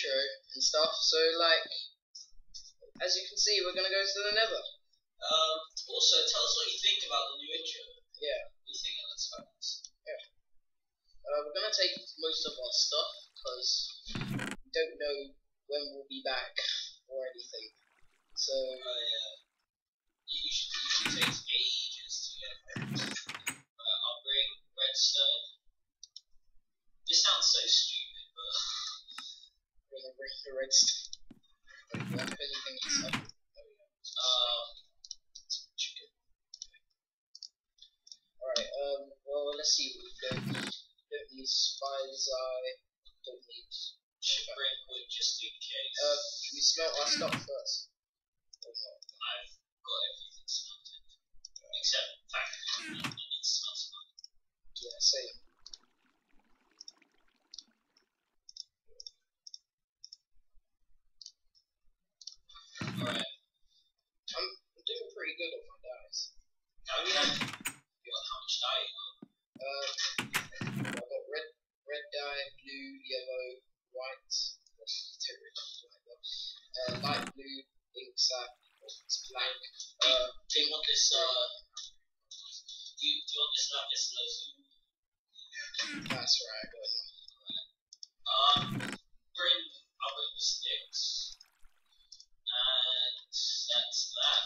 intro and stuff. So like, as you can see, we're gonna go to the Nether. Um, also, tell us what you think about the new intro. Yeah. What you think it looks quite nice? Uh, we're gonna take most of our stuff because we don't know when we'll be back or anything. So Oh, yeah. Usually, usually takes ages to get. Uh, I'll bring redstone. This sounds so stupid, uh. Alright, um, well, let's see we don't need. Don't need spider's. Uh, we smelt our stuff first? I've got everything smelted. Except, I need to smell some. Yeah, same. Alright. I'm doing pretty good on my dice. Now we have. What, how much dye you got? Uh, I've got red, red dye, blue, yellow, white. well, don't really know white though. Uh, light blue, sac, it's black. Uh, Do you want this, uh. Do you, do you want this lapis lazuli? that's right. Got it. Um, bring, I'll bring the sticks. And that's that.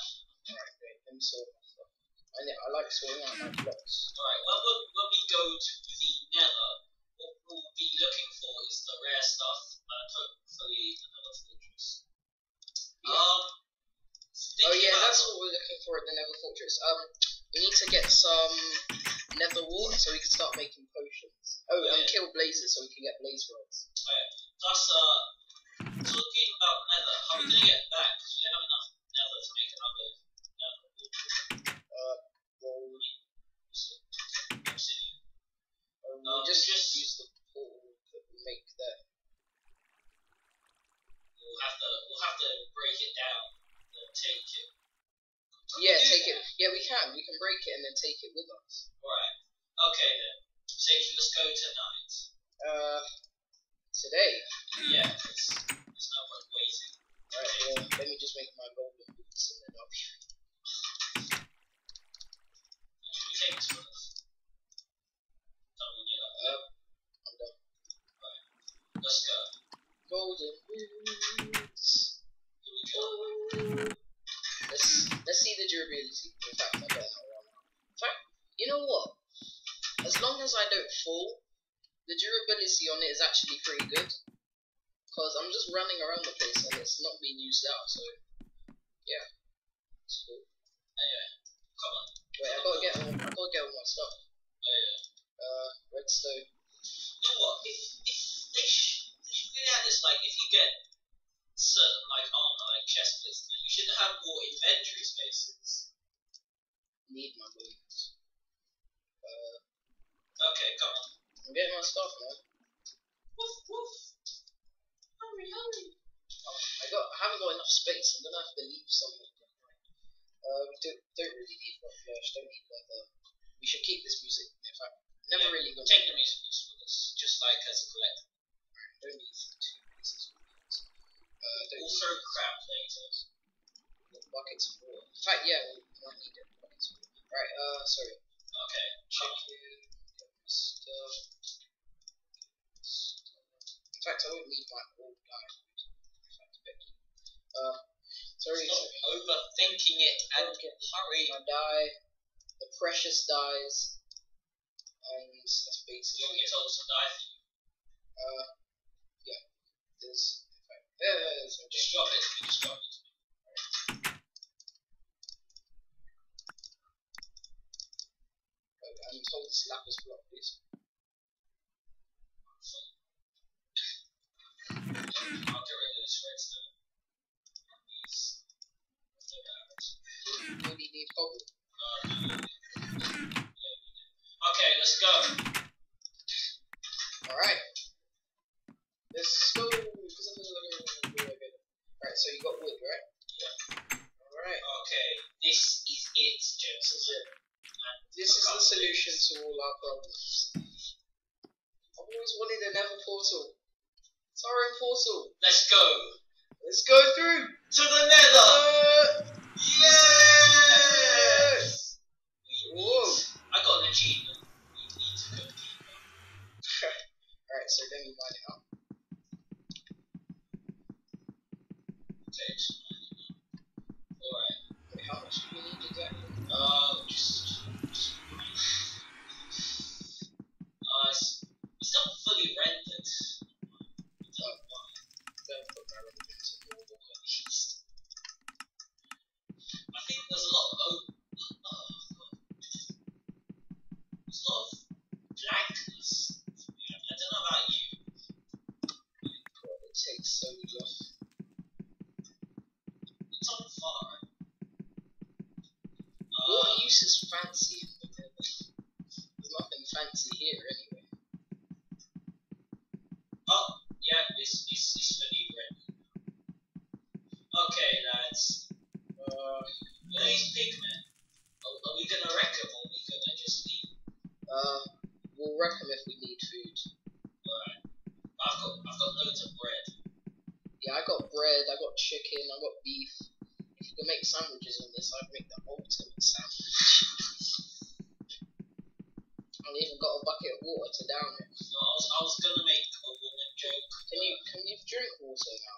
Alright, great. Let me sort my stuff. I, I like sorting out my blocks. Alright, well, when, when we go to the nether, what we'll be looking for is the rare stuff and hopefully another fortress. Yeah. Um, Oh thinking yeah, about- that's what we're looking for the Nether Fortress. Um, we need to get some Nether wart so we can start making potions. Oh, and Yeah. kill blazes so we can get blaze rods. Plus, uh, talking about nether, how are we gonna get back? Because we don't have enough nether to make another nether fortress. Uh, well, Obsidian. um, we just, just- use the portal that we make there. We'll have to, we'll have to break it down and take it. Yeah, Do take it. Yeah, we can. We can break it and then take it with us. Alright. Okay then. Sage, let's go tonight. Uh, today. Yeah, it's, there's no point waiting. Alright, well, let me just make my golden boots and then I'll be. Should we take this with us? Me when you're up. Uh, I'm done. Let's go. Golden boots. In fact, I run out. In fact, you know what? As long as I don't fall, the durability on it is actually pretty good. Cause I'm just running around the place and it's not being used out. So yeah, it's cool. Anyway, come on. Wait, I gotta get all, I gotta get all my stuff. Oh yeah. Uh, redstone. You know what? If if they sh- they should really have this like if you get certain like armor like chest plates, you should have more inventory spaces. Need my boots. Uh, Okay, come on. I'm getting my stuff, man. Woof woof. Hurry, hurry. Oh, I got, I haven't got enough space. I'm gonna have to leave something behind. Uh, we don't, don't really need one flesh. Don't need leather. We should keep this music. In fact, never Yeah, really gonna Take the music with us, just like as a collector. Don't need two pieces of. Uh, don't Also, crab later. buckets of water. In fact, yeah, we might need it. Right. Uh, sorry. Okay. Chicken. Stuff. In fact, I won't need my old diamond. In fact, Becky. Uh, sorry. Stop sorry. overthinking it and Okay. hurry. my die, the precious dies, and that's You want basically me to some die for you? Uh, yeah, there's, in fact, there's Just drop it. Just drop it. I'm told this lapis block, please. I'll get rid of this redstone. These. arrows. Do need cobble? Okay, let's go. Alright. Let's go, because I'm gonna Alright, so you got wood, right? Yeah. Alright, Okay, this is it, this gents. is it. This is the solution to all our problems. I've always wanted a nether portal. It's our own portal. Let's go Let's go through. to the nether. Uh, Yes. Whoa. I got an achievement. We need to go deeper. Alright, so then we mine it up. What use is fancy in the? There's nothing fancy here anyway. oh, yeah, it's, it's, it's fully rendered. Okay, lads. Uh, these pigmen? Are, are we gonna wreck them or are we gonna just leave? uh, we'll wreck 'em if we need food. Alright. I've got, I've got loads of bread. Yeah, I got bread, I got chicken, I got beef. If you can make sandwiches on this, I'd make the ultimate sandwich. I've even got a bucket of water to down it. No, I was, I was gonna make a woman joke. Can you can you drink water now?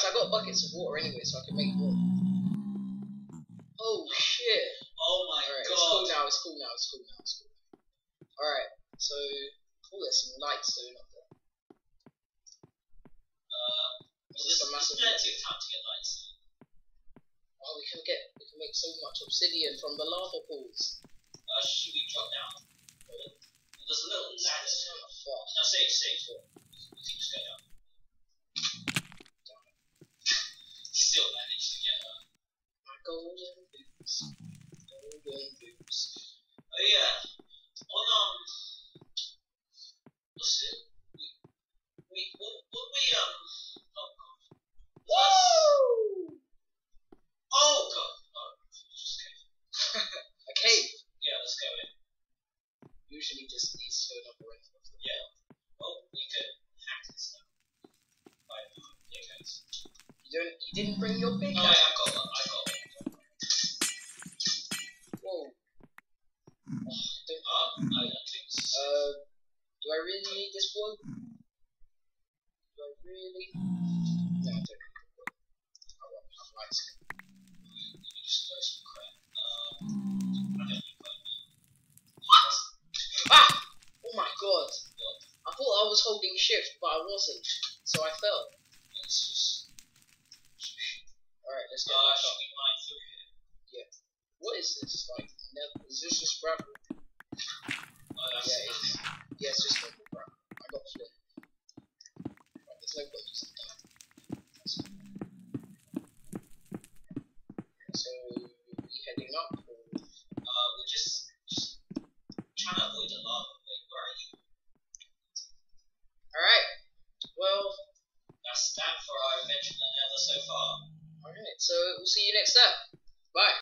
I got buckets of water anyway, so I can make more. Oh, shit. Oh my god! it's cool now, it's cool now, it's cool now, it's cool. Alright, so, oh, there's some light stone up there. Uh, well, there's, This is a massive plenty of time to get lights. Oh, we can get, we can make so much obsidian from the lava pools. Uh, should we drop down? Well, there's a little ladder. That's kind of far. No, save, save. We can just go down. Still managed to get her. My golden boots. Golden boots. Oh yeah. On um, what's it? We we what, what we um. Oh god. Woo! Oh god. Oh, just cave. A cave Yeah, let's go in. usually just leads to another the Yeah. Oh, we could hack this now. By the pickaxe. You don't, you didn't bring your Oh wait, pickaxe? I got one. I got one. Whoa. Oh, I don't, Uh, I don't think this uh, do I really need this wood? Do I really? No, I don't need the wood. I want to have lights. Let just throw some crap. Um, I don't need quite Ah! Oh my god. I thought I was holding shift, but I wasn't. So I fell. Let's just. Alright, let's get Uh, back should up. we mine through here? What is this? Like, never, is this just gravel? Oh, that's Yeah, it enough. is. Yeah, it's just normal gravel. I got flint. Right, there's no point using that. That's fine. So, we heading up? Or... Uh, we're just, just trying to avoid the lava. Wait, where are you? Alright. Well, That's that for our adventure in the nether so far. alright. So, we'll see you next time. Bye.